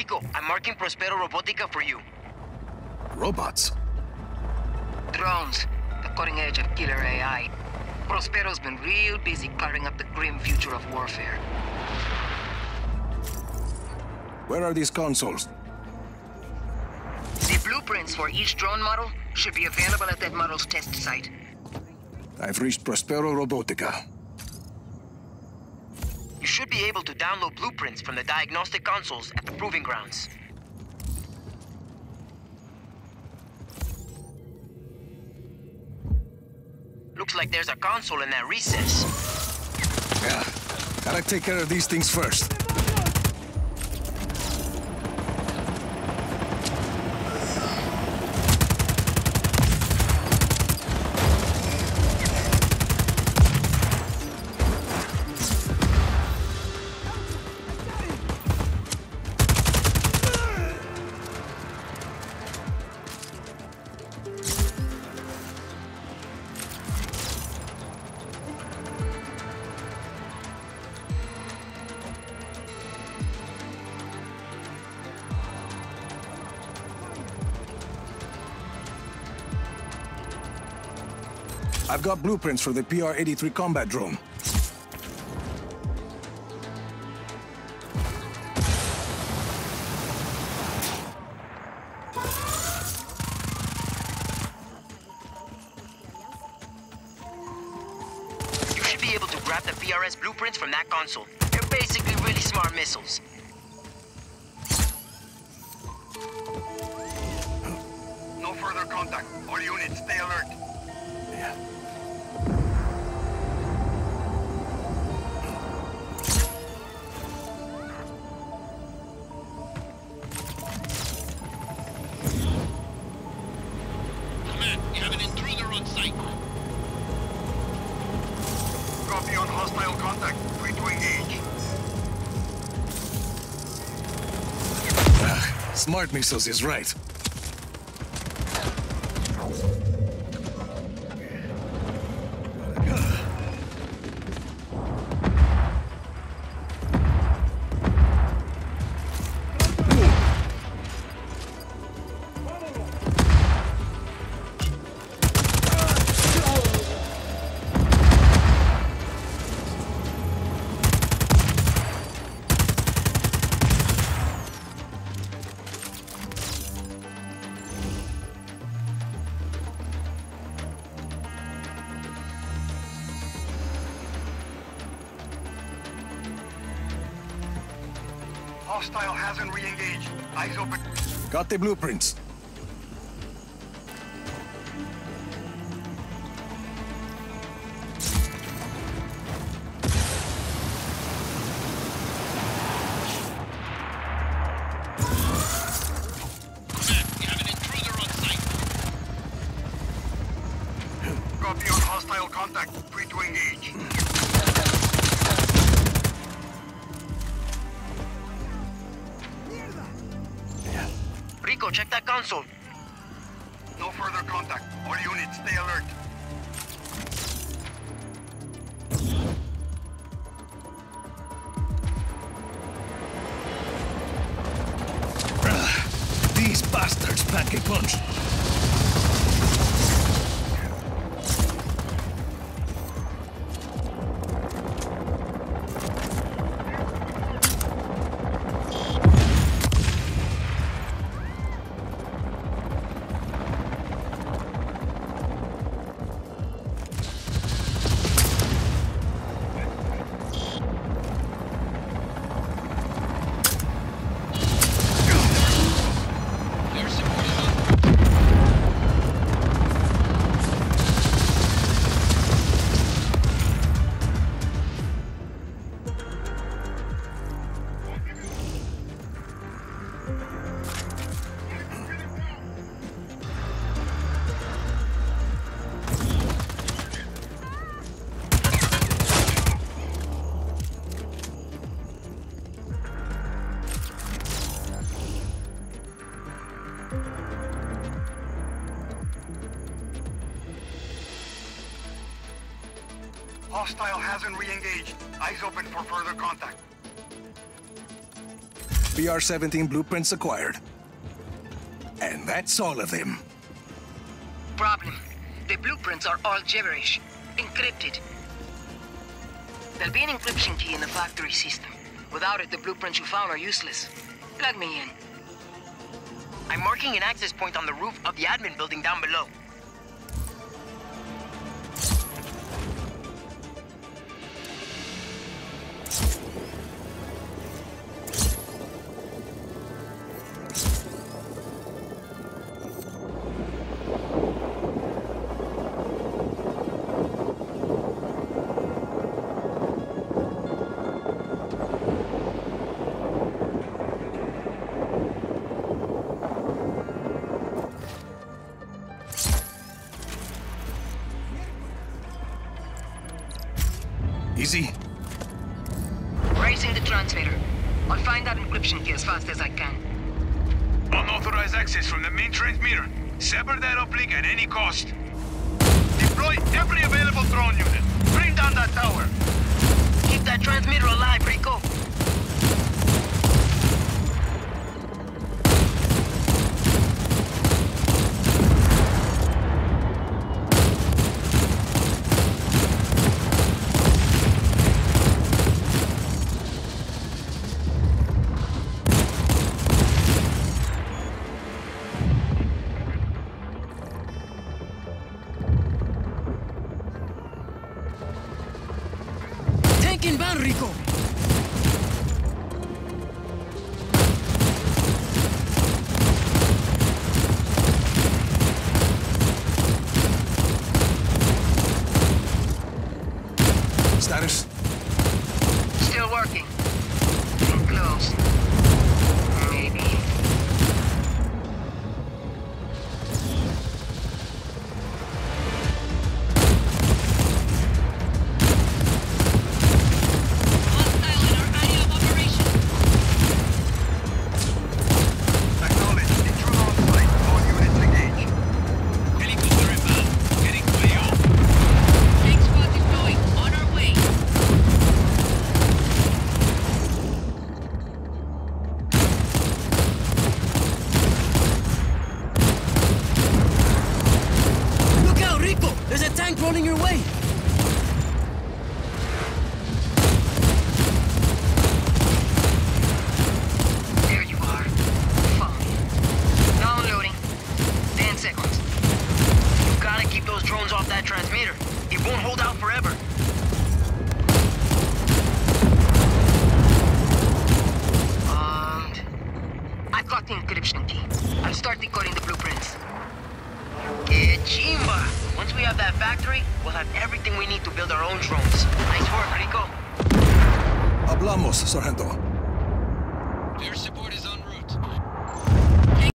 Rico, I'm marking Prospero Robotica for you. Robots? Drones, the cutting edge of killer AI. Prospero's been real busy carving up the grim future of warfare. Where are these consoles? The blueprints for each drone model should be available at that model's test site. I've reached Prospero Robotica. You should be able to download blueprints from the diagnostic consoles at the Proving Grounds. Looks like there's a console in that recess. Yeah. Gotta take care of these things first. I've got blueprints for the PR-83 combat drone. You should be able to grab the PRS blueprints from that console. They're basically really smart missiles. No further contact. All units, stay alert. Yeah. Smart missiles is right. Hostile hasn't re-engaged. Eyes open. Got the blueprints. We have an intruder on site. Copy on hostile contact. Free to engage. Check that console. No further contact. All units, stay alert. These bastards pack a punch. Hostile hasn't re-engaged. Eyes open for further contact. BR-17 blueprints acquired. And that's all of them. Problem. The blueprints are all gibberish. Encrypted. There'll be an encryption key in the factory system. Without it, the blueprints you found are useless. Plug me in. I'm marking an access point on the roof of the admin building down below. Racing the transmitter. I'll find that encryption key as fast as I can. Unauthorized access from the main transmitter. Sever that uplink at any cost. Deploy every available drone unit. Bring down that tower. Keep that transmitter alive, your way! There you are. You. Now unloading. Ten seconds. You gotta keep those drones off that transmitter. It won't hold out forever. I've got the encryption key. I'll start decoding the blueprints. Que chimba! Once we have that factory, we'll have everything we need to build our own drones. Nice work, Rico. Hablamos, Sargento. Air support